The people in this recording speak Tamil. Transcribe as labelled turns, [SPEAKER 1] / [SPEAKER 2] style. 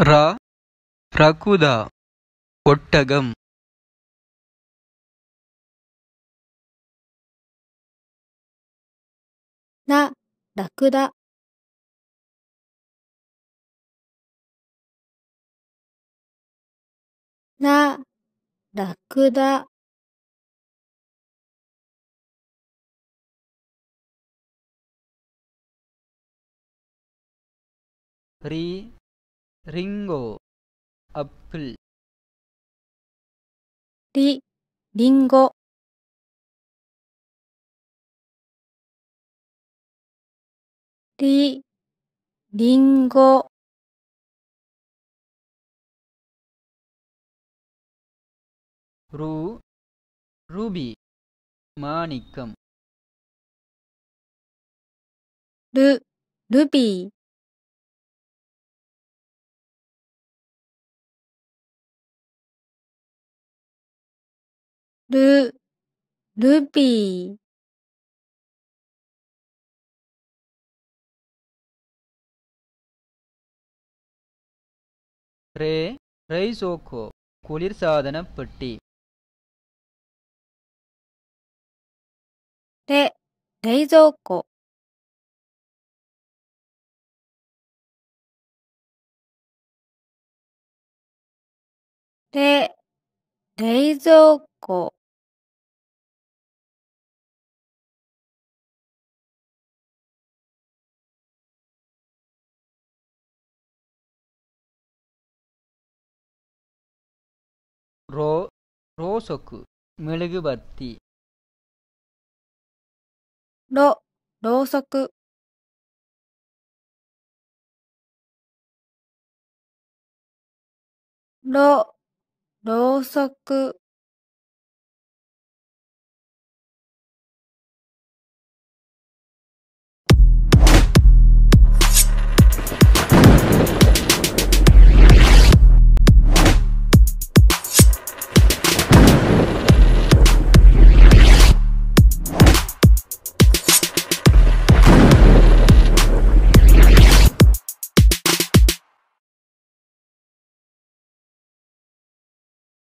[SPEAKER 1] ர ரகுதா ஒட்டகம்.
[SPEAKER 2] ன ரகுதா. ன ரகுதா.
[SPEAKER 1] ரி ரிங்கோ அப்பிள்
[SPEAKER 2] り、りんご、り、りんご、
[SPEAKER 1] ரூ ரூபி மாணிக்கம்
[SPEAKER 2] る、ル ル、ルビー。
[SPEAKER 1] レイ、レイソーク、コリサーダナプティ。
[SPEAKER 2] レ、レイソーク。レ、レ。
[SPEAKER 1] ロ、ロうソク మె バッティ
[SPEAKER 2] ろろうそ